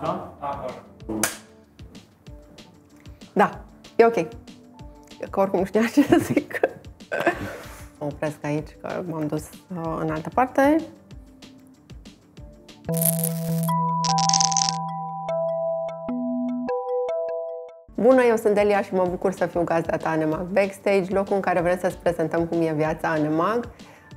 Așa? Acolo. Da, e ok. Că oricum nu știam ce să zic. Mă opresc aici, că m-am dus uh, în altă parte. Bună, eu sunt Delia și mă bucur să fiu gazda ta Anemag Backstage, locul în care vrem să-ți prezentăm cum e viața Anemag.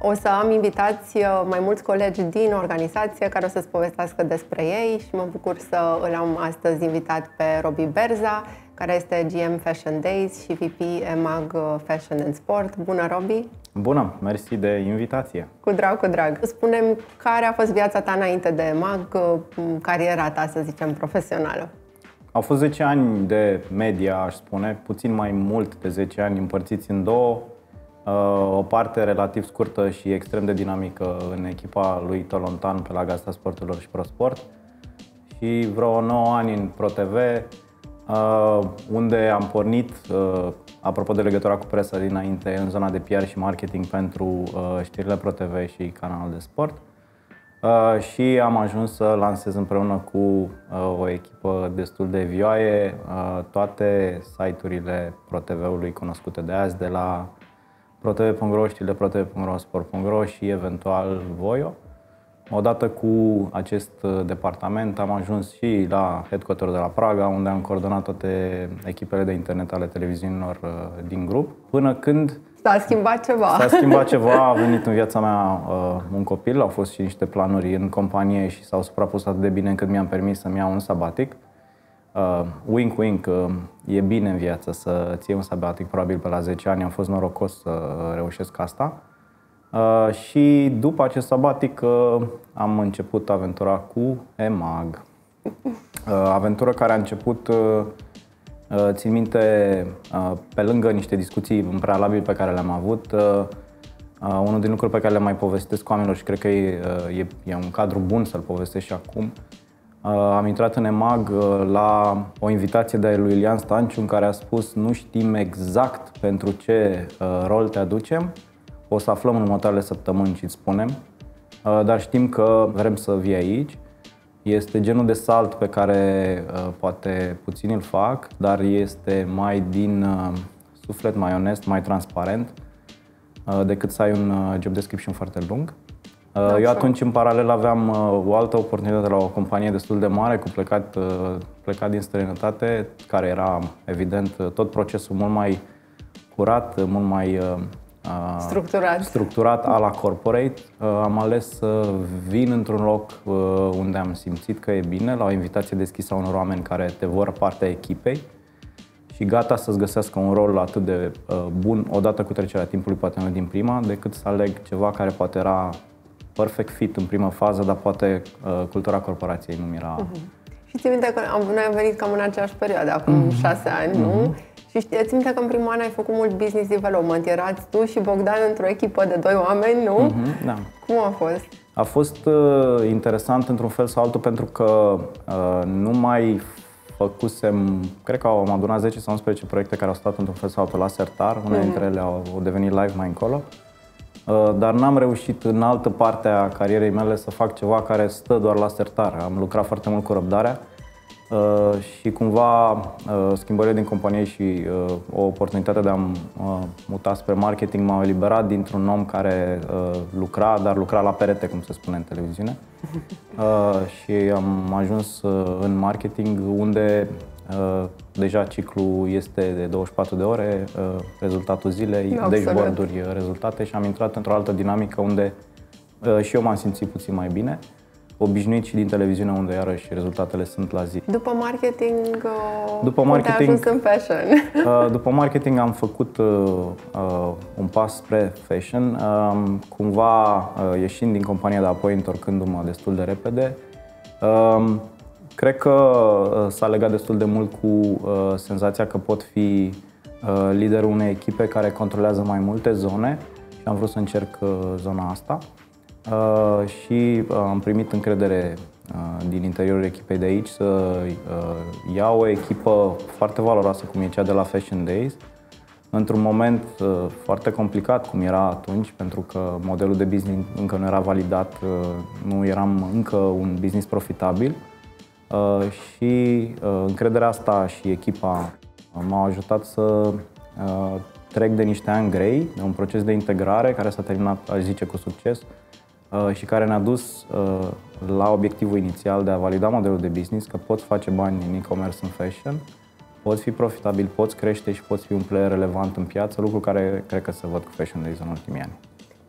O să am invitați uh, mai mulți colegi din organizație care o să-ți povestească despre ei și mă bucur să îl am astăzi invitat pe Robi Berza, care este GM Fashion Days și VP EMAG Fashion and Sport. Bună, Robi! Bună, mersi de invitație! Cu drag, cu drag! Spunem care a fost viața ta înainte de EMAG, uh, cariera ta, să zicem, profesională. Au fost 10 ani de media, aș spune, puțin mai mult de 10 ani împărțiți în două. Uh, o parte relativ scurtă și extrem de dinamică în echipa lui Tolontan pe la Gazda Sporturilor și ProSport și vreo 9 ani în ProTV, uh, unde am pornit, uh, apropo de legătura cu presa dinainte, în zona de PR și marketing pentru știrile ProTV și canalul de sport. Uh, și am ajuns să lansez împreună cu uh, o echipă destul de vioaie uh, toate site-urile ProTV-ului cunoscute de azi, de la protv.ro, știrile protv.ro, sport.ro și eventual Voio. Odată cu acest departament am ajuns și la headquarter de la Praga, unde am coordonat toate echipele de internet ale televiziunilor din grup, până când S-a schimbat ceva. S-a schimbat ceva, a venit în viața mea uh, un copil, au fost și niște planuri în companie și s-au suprapus atât de bine încât mi-am permis să-mi iau un sabatic. Uh, wink, wink, uh, e bine în viață să ții un sabatic, probabil pe la 10 ani am fost norocos să reușesc asta. Uh, și după acest sabatic uh, am început aventura cu EMAG. Uh, aventură care a început uh, Uh, țin minte, uh, pe lângă niște discuții în prealabil pe care le-am avut, uh, unul din lucrurile pe care le mai povestesc cu oamenilor și cred că e, e, e un cadru bun să-l povestesc și acum, am intrat în EMAG la o invitație de lui Ilian Stanciu în care a spus nu știm exact pentru ce rol te aducem, o să aflăm în următoarele săptămâni și îți spunem, dar știm că vrem să vii aici. Este genul de salt pe care uh, poate puțini îl fac, dar este mai din uh, suflet, mai onest, mai transparent uh, decât să ai un uh, job description foarte lung. Uh, eu atunci, în paralel, aveam uh, o altă oportunitate la o companie destul de mare, cu plecat, uh, plecat din străinătate, care era, evident, uh, tot procesul mult mai curat, mult mai uh, structurat. structurat a la corporate. Am ales să vin într-un loc unde am simțit că e bine, la o invitație deschisă a unor oameni care te vor partea echipei și gata să-ți găsească un rol atât de bun odată cu trecerea timpului, poate nu din prima, decât să aleg ceva care poate era perfect fit în prima fază, dar poate cultura corporației nu mi era... Uh-huh. Și ți minte că am, noi am venit cam în aceeași perioadă, acum uh-huh. șase ani, uh-huh. nu? Și știți minte că în primul an ai făcut mult business development. Erați tu și Bogdan într-o echipă de doi oameni, nu? Mm-hmm, da. Cum a fost? A fost uh, interesant într-un fel sau altul pentru că uh, nu mai făcusem, cred că am adunat 10 sau 11 proiecte care au stat într-un fel sau altul la sertar, unele mm-hmm. dintre ele au, au devenit live mai încolo. Uh, dar n-am reușit în altă parte a carierei mele să fac ceva care stă doar la sertar. Am lucrat foarte mult cu răbdarea Uh, și cumva uh, schimbările din companie și uh, o oportunitate de a uh, muta spre marketing m-au eliberat dintr-un om care uh, lucra, dar lucra la perete, cum se spune în televiziune. Uh, și am ajuns uh, în marketing unde uh, deja ciclul este de 24 de ore, uh, rezultatul zilei, dashboard-uri, rezultate și am intrat într-o altă dinamică unde uh, și eu m-am simțit puțin mai bine obișnuit și din televiziune unde iarăși rezultatele sunt la zi. După marketing, uh, după marketing ajuns în fashion? Uh, după marketing am făcut uh, un pas spre fashion, um, cumva ieșind din compania de apoi întorcându-mă destul de repede. Um, cred că s-a legat destul de mult cu senzația că pot fi liderul unei echipe care controlează mai multe zone și am vrut să încerc zona asta. Uh, și uh, am primit încredere uh, din interiorul echipei de aici să uh, iau o echipă foarte valoroasă cum e cea de la Fashion Days într-un moment uh, foarte complicat cum era atunci pentru că modelul de business încă nu era validat, uh, nu eram încă un business profitabil și încrederea asta și echipa m-au ajutat să trec de niște ani grei, de un proces de integrare care s-a terminat, aș zice, cu succes și care ne-a dus la obiectivul inițial de a valida modelul de business, că poți face bani în e-commerce în fashion, poți fi profitabil, poți crește și poți fi un player relevant în piață, lucru care cred că se văd cu Fashion Days în ultimii ani.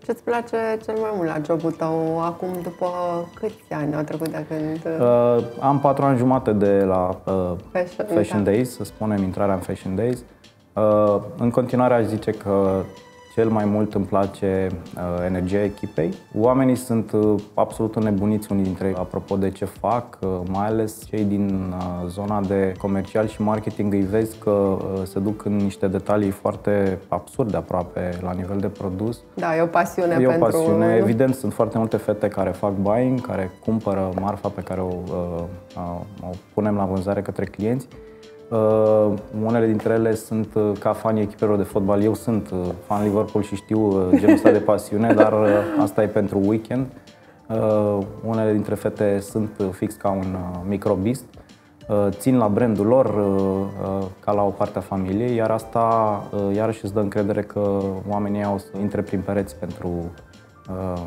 Ce îți place cel mai mult la jobul tău acum, după câți ani au trecut de când... Uh, am patru ani jumate de la uh, Fashion, Fashion da. Days, să spunem, intrarea în Fashion Days. Uh, în continuare aș zice că cel mai mult îmi place uh, energia echipei. Oamenii sunt uh, absolut înnebuniți unii dintre ei apropo de ce fac, uh, mai ales cei din uh, zona de comercial și marketing îi vezi că uh, se duc în niște detalii foarte absurde aproape la nivel de produs. Da, e o pasiune e pentru... o pasiune. Evident, sunt foarte multe fete care fac buying, care cumpără marfa pe care o, uh, o punem la vânzare către clienți Uh, unele dintre ele sunt uh, ca fanii echipelor de fotbal. Eu sunt uh, fan Liverpool și știu uh, genul ăsta de pasiune, dar uh, asta e pentru weekend. Uh, unele dintre fete sunt uh, fix ca un uh, microbist. Uh, țin la brandul lor uh, uh, ca la o parte a familiei, iar asta uh, iarăși îți dă încredere că oamenii au să intre prin pereți pentru Uh,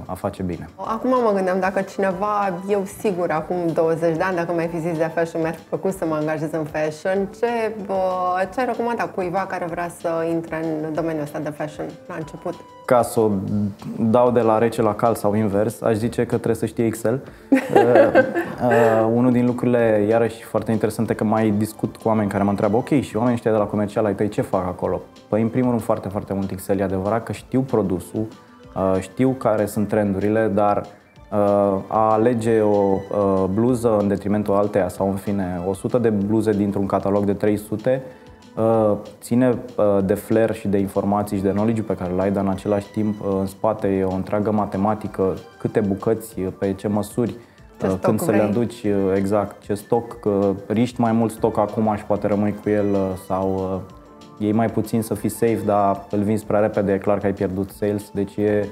a face bine. Acum mă gândeam dacă cineva, eu sigur, acum 20 de ani, dacă mai fi zis de fashion, mi-ar fi plăcut să mă angajez în fashion, ce, ce ai recomandat cuiva care vrea să intre în domeniul ăsta de fashion la început? Ca să o dau de la rece la cal sau invers, aș zice că trebuie să știe Excel. uh, uh, unul din lucrurile, iarăși, foarte interesante, că mai discut cu oameni care mă întreabă, ok, și oamenii ăștia de la comercial ai tăi ce fac acolo? Păi, în primul rând, foarte, foarte mult Excel. E adevărat că știu produsul, Uh, știu care sunt trendurile, dar uh, a alege o uh, bluză în detrimentul alteia sau în fine 100 de bluze dintr-un catalog de 300 ține de flair și de informații și de knowledge pe care l-ai, dar în același timp în spate e o întreagă matematică, câte bucăți, pe ce măsuri, ce când să vrei. le aduci, exact, ce stoc, că riști mai mult stoc acum și poate rămâi cu el sau iei mai puțin să fii safe, dar îl vinzi prea repede, e clar că ai pierdut sales, deci e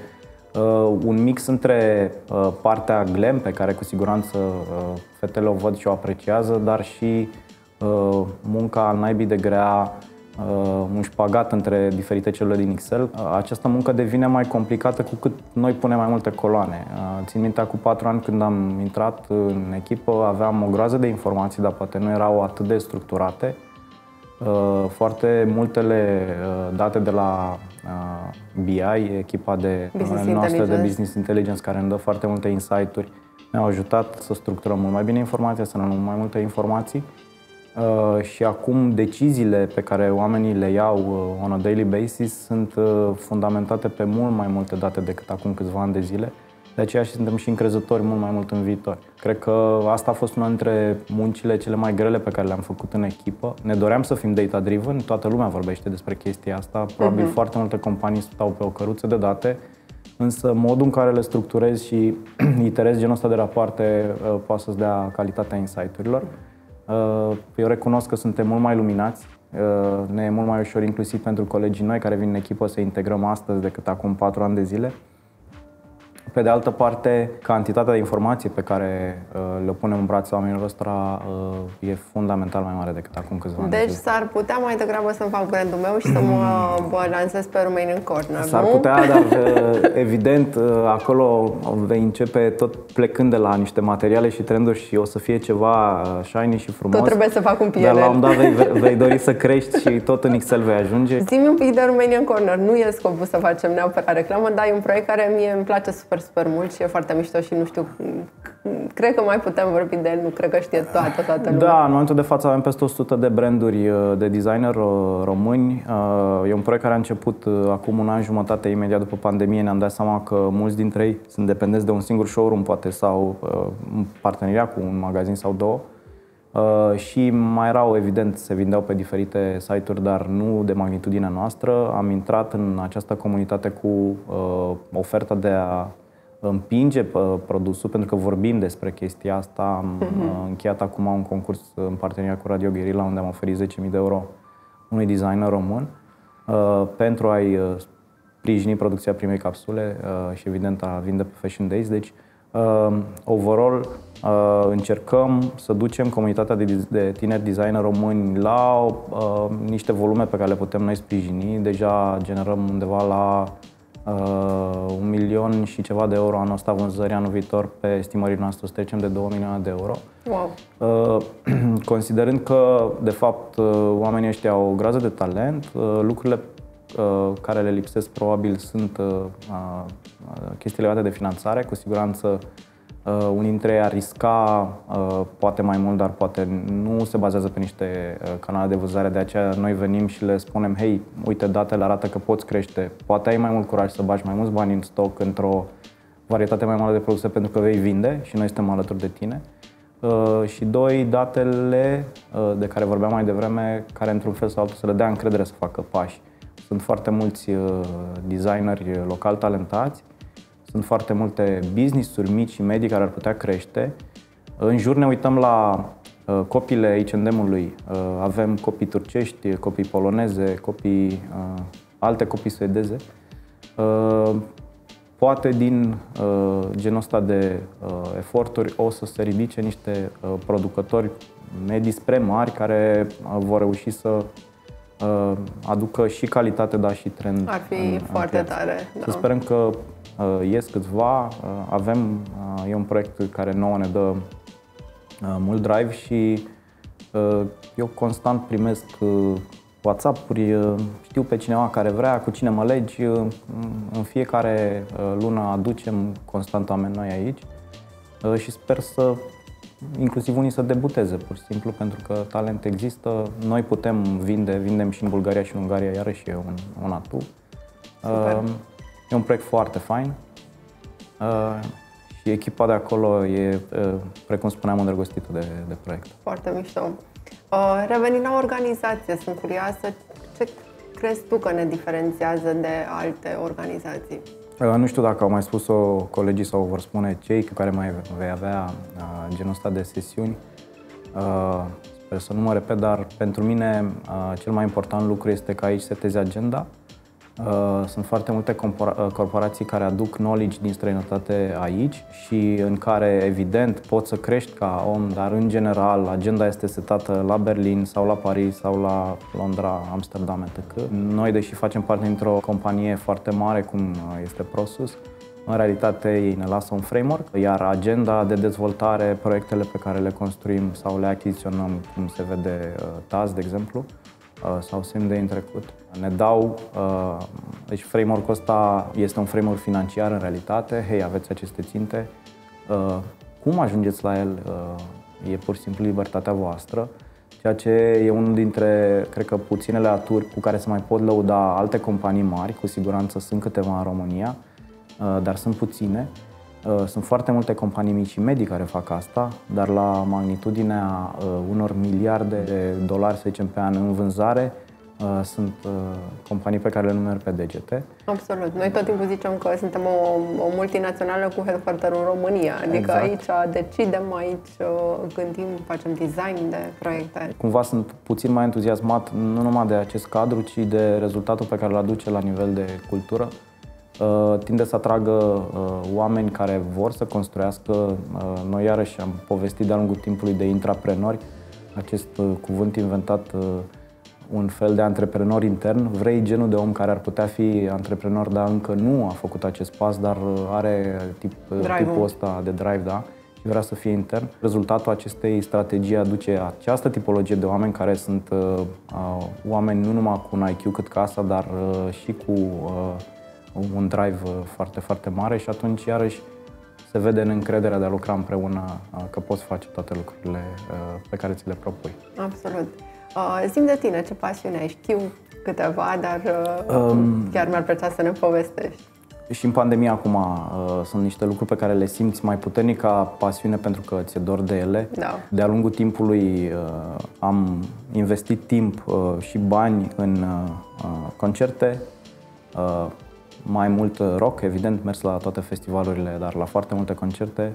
uh, un mix între uh, partea glam, pe care cu siguranță uh, fetele o văd și o apreciază, dar și uh, munca al naibii de grea, uh, un șpagat între diferite celule din Excel. Uh, această muncă devine mai complicată cu cât noi punem mai multe coloane. Uh, țin mintea cu patru ani când am intrat în echipă, aveam o groază de informații, dar poate nu erau atât de structurate. Uh, foarte multele uh, date de la uh, BI, echipa de Business noastră de Intelligence. Business Intelligence, care îmi dă foarte multe insight-uri, ne-au ajutat să structurăm mult mai bine informația, să ne luăm mai multe informații. Și acum deciziile pe care oamenii le iau on a daily basis sunt fundamentate pe mult mai multe date decât acum câțiva ani de zile. De aceea și suntem și încrezători mult mai mult în viitor. Cred că asta a fost una dintre muncile cele mai grele pe care le-am făcut în echipă. Ne doream să fim data-driven, toată lumea vorbește despre chestia asta. Probabil uh-huh. foarte multe companii stau pe o căruță de date, însă modul în care le structurezi și iterezi genul ăsta de rapoarte uh, poate să-ți dea calitatea insight-urilor. Uh, eu recunosc că suntem mult mai luminați, uh, ne e mult mai ușor inclusiv pentru colegii noi care vin în echipă să integrăm astăzi decât acum patru ani de zile. Pe de altă parte, cantitatea de informații pe care uh, le punem în brațe oamenilor ăstora uh, e fundamental mai mare decât acum câțiva ani. Deci s-ar putea mai degrabă să-mi fac brandul meu și să mă bă, lansez pe Remain in Corner, S-ar nu? putea, dar uh, evident uh, acolo vei începe tot plecând de la niște materiale și trenduri și o să fie ceva uh, shiny și frumos. Tot trebuie să fac un Dar la un PNL. moment dat vei, vei dori să crești și tot în Excel vei ajunge. Zi-mi un pic de Romanian Corner. Nu e scopul să facem neapărat reclamă, dar e un proiect care mie îmi place super, super mult și e foarte mișto și nu știu, cred că mai putem vorbi de el, nu cred că știe toată, toată lumea. Da, în momentul de față avem peste 100 de branduri uh, de designer uh, români. Uh, E un proiect care a început uh, acum un an jumătate, imediat după pandemie. Ne-am dat seama că mulți dintre ei sunt dependenți de un singur showroom, poate, sau uh, în parteneria cu un magazin sau două. Uh, și mai erau, evident, se vindeau pe diferite site-uri, dar nu de magnitudinea noastră. Am intrat în această comunitate cu uh, oferta de a împinge uh, produsul, pentru că vorbim despre chestia asta. Am uh, încheiat acum un concurs în parteneria cu Radio Guerilla, unde am oferit 10.000 de euro unui designer român uh, pentru a-i uh, sprijini producția primei capsule uh, și evident a vinde pe Fashion Days. Deci, uh, overall, Uh, încercăm să ducem comunitatea de, de tineri designer români la uh, niște volume pe care le putem noi sprijini. Deja generăm undeva la uh, un milion și ceva de euro anul ăsta vânzări anul viitor pe estimările noastre să trecem de 2 milioane de euro. Wow. Uh, considerând că, de fapt, uh, oamenii ăștia au o grază de talent, uh, lucrurile uh, care le lipsesc probabil sunt uh, uh, chestii legate de finanțare, cu siguranță Uh, unii dintre ei ar risca uh, poate mai mult, dar poate nu se bazează pe niște uh, canale de vânzare, de aceea noi venim și le spunem, hei, uite, datele arată că poți crește, poate ai mai mult curaj să bagi mai mulți bani în stoc într-o varietate mai mare de produse pentru că vei vinde și noi suntem alături de tine. Uh, și doi, datele uh, de care vorbeam mai devreme, care într-un fel sau altul să le dea încredere să facă pași. Sunt foarte mulți uh, designeri local talentați sunt foarte multe business-uri mici și medii care ar putea crește. În jur ne uităm la uh, copiile H&M-ului. Uh, avem copii turcești, copii poloneze, copii, uh, alte copii suedeze. Uh, poate din uh, genul ăsta de uh, eforturi o să se ridice niște uh, producători medii spre mari care uh, vor reuși să uh, aducă și calitate, dar și trend. Ar fi în, foarte în tare. Da. Să sperăm că Uh, ies câțiva, uh, avem, uh, e un proiect care nouă ne dă mult drive și eu constant primesc WhatsApp-uri, știu pe cineva care vrea, cu cine mă legi, în fiecare lună aducem constant oameni noi aici și sper să inclusiv unii să debuteze pur și simplu pentru că talent există, noi putem vinde, vindem și în Bulgaria și în Ungaria, iarăși e un, un atu. Super. E un proiect foarte fain uh, și echipa de acolo e, uh, precum spuneam, îndrăgostită de, de proiect. Foarte mișto. Uh, revenind la organizație, sunt curioasă, ce crezi tu că ne diferențiază de alte organizații? Uh, nu știu dacă au mai spus-o colegii sau vor spune cei cu care mai vei avea uh, genul ăsta de sesiuni. Uh, sper să nu mă repet, dar pentru mine uh, cel mai important lucru este că aici setezi agenda, Uh, sunt foarte multe uh, corporații care aduc knowledge din străinătate aici și în care, evident, poți să crești ca om, dar în general agenda este setată la Berlin sau la Paris sau la Londra, Amsterdam, etc. Noi, deși facem parte dintr-o companie foarte mare, cum uh, este Prosus, în realitate ei ne lasă un framework, iar agenda de dezvoltare, proiectele pe care le construim sau le achiziționăm, cum se vede TAS, de exemplu, Uh, sau semn de în trecut. Ne dau, uh, deci framework-ul ăsta este un framework financiar în realitate, hei, aveți aceste ținte, uh, cum ajungeți la el e pur și simplu libertatea voastră, ceea ce e unul dintre, cred că, puținele aturi cu care se mai pot lăuda alte companii mari, cu siguranță sunt câteva în România, dar sunt puține. Uh, sunt foarte multe companii mici și medii care fac asta, dar la magnitudinea uh, unor miliarde de dolari, să zicem, pe an în vânzare, uh, sunt companii pe care le numeri pe degete. Absolut. Noi tot timpul zicem că suntem o, o multinațională cu headquarter în România. Adică exact. aici decidem, aici gândim, facem design de proiecte. Cumva sunt puțin mai entuziasmat nu numai de acest cadru, ci de rezultatul pe care îl aduce la nivel de cultură. Uh, tinde să atragă uh, oameni care vor să construiască. Uh, noi iarăși am povestit de-a lungul timpului de intraprenori, acest cuvânt inventat un fel de antreprenor intern. Vrei genul de om care ar putea fi antreprenor, dar încă nu a făcut acest pas, dar are tip, tipul ăsta de drive, da? și vrea să fie intern. Rezultatul acestei strategii aduce această tipologie de oameni care sunt uh, oameni nu numai cu un IQ cât casa, dar uh, și cu uh, un drive uh, foarte, foarte mare și atunci iarăși se vede în încrederea de a lucra împreună uh, că poți face toate lucrurile uh, pe care ți le propui. Absolut. Zim de tine, ce pasiune ai? Știu câteva, dar um, chiar mi-ar plăcea să ne povestești. Și în pandemie acum uh, sunt niște lucruri pe care le simți mai puternic ca pasiune pentru că ți-e dor de ele. Da. De-a lungul timpului uh, am investit timp uh, și bani în uh, concerte, uh, mai mult uh, rock, evident, mers la toate festivalurile, dar la foarte multe concerte.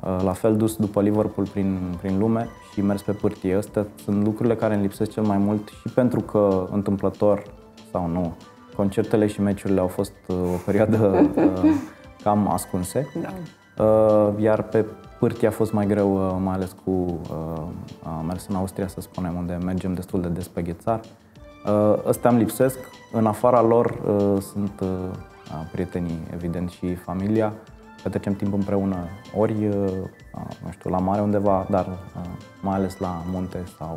Uh, la fel dus după Liverpool prin, prin lume și mers pe pârtie. Astea sunt lucrurile care îmi lipsesc cel mai mult și pentru că, întâmplător sau nu, concertele și meciurile au fost uh, o perioadă cam ascunse. Da. Iar pe pârtii a fost mai greu, mai ales cu am mers în Austria, să spunem, unde mergem destul de des pe ghețar. Ăsta îmi lipsesc. În afara lor sunt prietenii, evident, și familia. Petrecem timp împreună, ori, nu știu, la mare undeva, dar mai ales la munte sau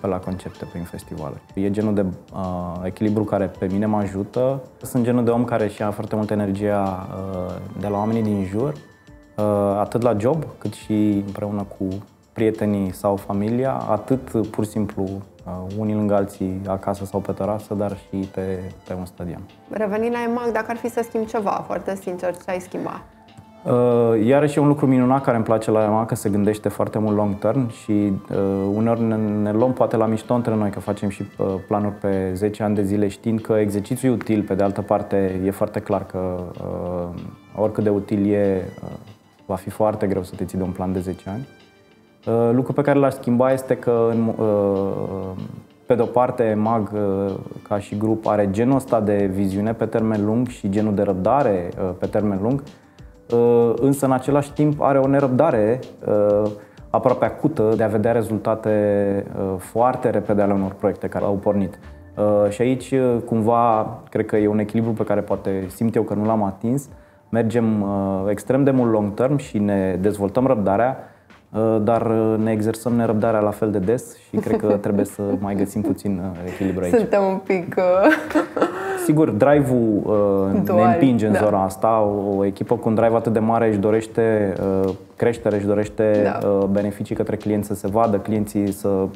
pe la concerte prin festivaluri. E genul de uh, echilibru care pe mine mă ajută. Sunt genul de om care și-a foarte multă energie uh, de la oamenii din jur, uh, atât la job, cât și împreună cu prietenii sau familia, atât pur și simplu uh, unii lângă alții acasă sau pe terasă, dar și pe, pe un stadion. Revenind la EMAG, dacă ar fi să schimbi ceva, foarte sincer, ce ai schimba? Uh, iarăși e un lucru minunat care îmi place la EMA, că se gândește foarte mult long term și uh, uneori ne, ne luăm poate la mișto între noi, că facem și uh, planuri pe 10 ani de zile, știind că exercițiul e util, pe de altă parte e foarte clar că uh, oricât de util e, uh, va fi foarte greu să te ții de un plan de 10 ani. Uh, lucru pe care l-aș schimba este că în, uh, pe de-o parte, MAG, uh, ca și grup, are genul ăsta de viziune pe termen lung și genul de răbdare uh, pe termen lung, Uh, însă în același timp are o nerăbdare uh, aproape acută de a vedea rezultate uh, foarte repede ale unor proiecte care au pornit. Și aici, cumva, cred că e un echilibru pe care poate simt eu că nu l-am atins. Mergem extrem de mult long term și ne dezvoltăm răbdarea, dar ne exersăm nerăbdarea la fel de des și cred că trebuie să mai găsim puțin echilibru aici. Suntem un pic... Sigur, drive-ul uh, ne împinge în da. zona asta. O, o echipă cu un drive atât de mare își dorește uh, creștere, își dorește da. uh, beneficii către clienți să se vadă, clienții să uh,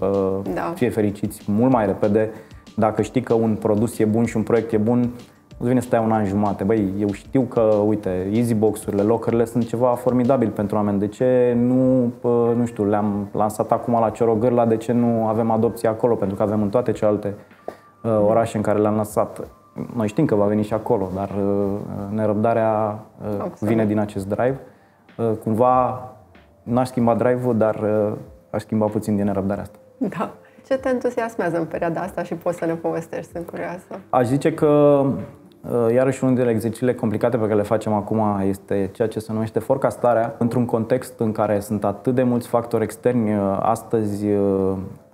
da. fie fericiți mult mai repede. Dacă știi că un produs e bun și un proiect e bun, nu vine să stai un an jumate. Băi, eu știu că, uite, EasyBox-urile, locările sunt ceva formidabil pentru oameni. De ce nu, uh, nu știu, le-am lansat acum la Ciorogârla, de ce nu avem adopție acolo? Pentru că avem în toate celelalte uh, orașe în care le-am lansat noi știm că va veni și acolo, dar uh, nerăbdarea uh, Absolut. vine din acest drive. Uh, cumva n-aș schimba drive-ul, dar aș schimba puțin din nerăbdarea asta. Da. Ce te entuziasmează în perioada asta și poți să ne povestești? Sunt curioasă. Aș zice că Iarăși unul dintre exercițiile complicate pe care le facem acum este ceea ce se numește forecastarea. Într-un context în care sunt atât de mulți factori externi, astăzi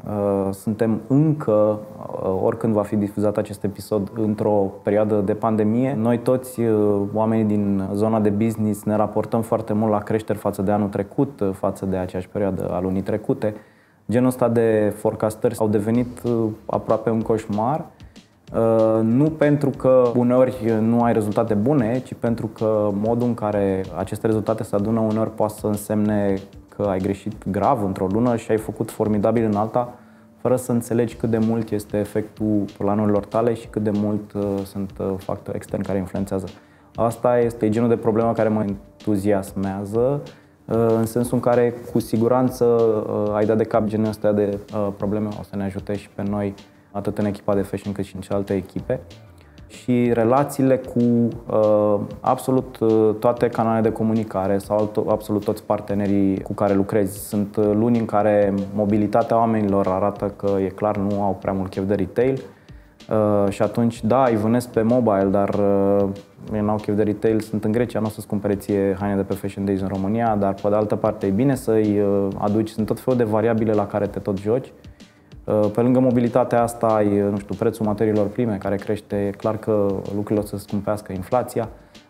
Uh, suntem încă, uh, oricând va fi difuzat acest episod, într-o perioadă de pandemie. Noi toți, uh, oamenii din zona de business, ne raportăm foarte mult la creșteri față de anul trecut, față de aceeași perioadă a lunii trecute. Genul ăsta de forecastări au devenit aproape un coșmar. Nu pentru că uneori nu ai rezultate bune, ci pentru că modul în care aceste rezultate se adună uneori poate să însemne că ai greșit grav într-o lună și ai făcut formidabil în alta, fără să înțelegi cât de mult este efectul planurilor tale și cât de mult uh, sunt uh, factori externi care influențează. Asta este genul de problemă care mă entuziasmează, uh, în sensul în care cu siguranță uh, ai dat de cap genul ăsta de uh, probleme, o să ne ajute și pe noi, atât în echipa de fashion cât și în celelalte echipe. Și relațiile cu uh, absolut uh, toate canalele de comunicare sau alt, absolut toți partenerii cu care lucrezi. Sunt uh, luni în care mobilitatea oamenilor arată că e clar nu au prea mult chef de retail. Uh, și atunci, da, îi vânesc pe mobile, dar uh, nu au chef de retail, sunt în Grecia, nu o să-ți cumpere ție haine de pe Fashion Days în România, dar pe de altă parte e bine să-i uh, aduci, sunt tot felul de variabile la care te tot joci. Uh, pe lângă mobilitatea asta ai, nu știu, prețul materiilor prime care crește, e clar că lucrurile o să scumpească inflația,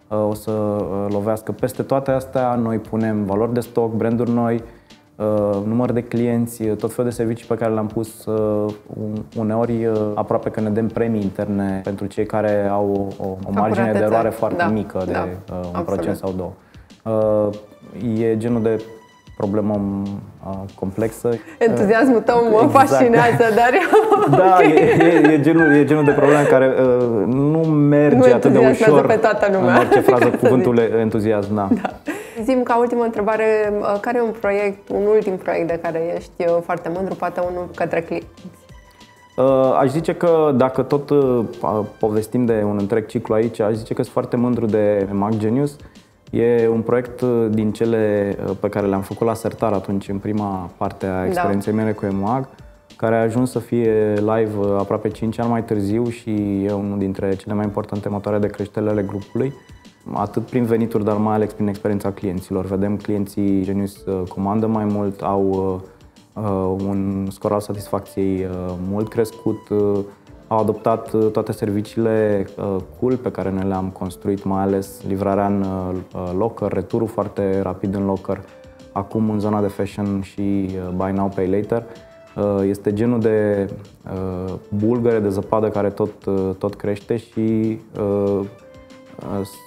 uh, o să uh, lovească peste toate astea, noi punem valori de stoc, branduri noi, număr de clienți, tot felul de servicii pe care le-am pus uneori aproape că ne dăm premii interne pentru cei care au o, o margine de eroare foarte da, mică de da, un absolut. procent sau două. E genul de problemă uh, complexă. Entuziasmul tău mă exact. fascinează, dar Da, okay. e, e, e, genul, e genul de problemă care uh, nu merge nu atât de ușor pe toată lumea. în orice frază cuvântul zic. entuziasm. Da. da. Zim ca ultimă întrebare, uh, care e un proiect, un ultim proiect de care ești uh, foarte mândru, poate unul către clienți? Uh, aș zice că dacă tot povestim de un întreg ciclu aici, aș zice că sunt foarte mândru de Mac Genius. E un proiect uh, din cele uh, pe care le-am făcut la Sertar atunci, în prima parte a da. experienței da. mele cu EMAG, care a ajuns să fie live uh, aproape 5 ani mai târziu și e unul dintre cele mai importante motoare de creștere ale grupului. atât prin venituri, dar mai ales prin experiența clienților. Vedem clienții Genius comandă mai mult, au un scor al satisfacției mult crescut, au adoptat toate serviciile cool pe care ne le-am construit, mai ales livrarea în locker, returul foarte rapid în locker, acum în zona de fashion și buy now, pay later. Este genul de bulgăre de zăpadă care tot, tot crește și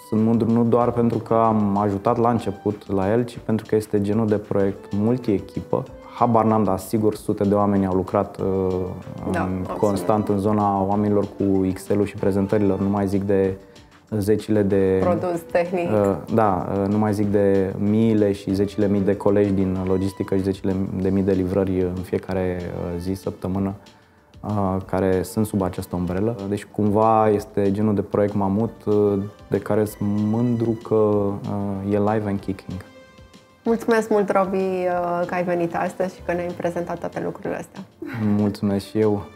sunt mândru nu doar pentru că am ajutat la început la el, ci pentru că este genul de proiect multi-echipă. Habar n-am, dar sigur sute de oameni au lucrat uh, da, în, constant în zona oamenilor cu Excel-ul și prezentărilor, nu mai zic de zecile de... Produs tehnic. Uh, da, uh, nu mai zic de miile și zecile mii de colegi din logistică și zecile de mii de livrări în fiecare uh, zi, săptămână care sunt sub această umbrelă. Deci cumva este genul de proiect mamut de care sunt mândru că e live and kicking. Mulțumesc mult, Robi, uh, că ai venit astăzi și că ne-ai prezentat toate lucrurile astea. Mulțumesc și eu.